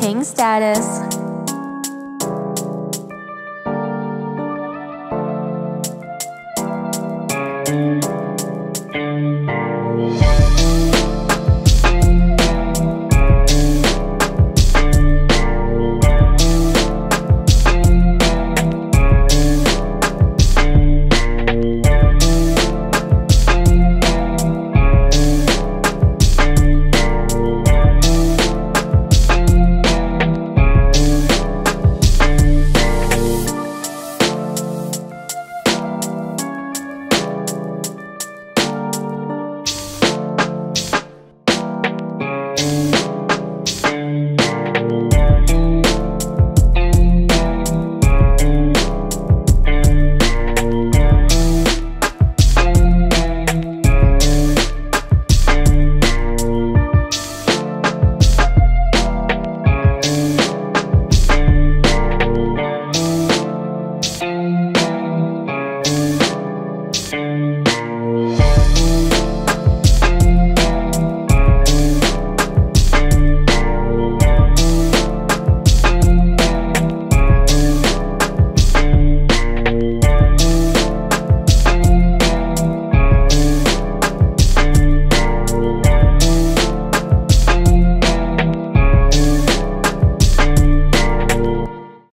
king status.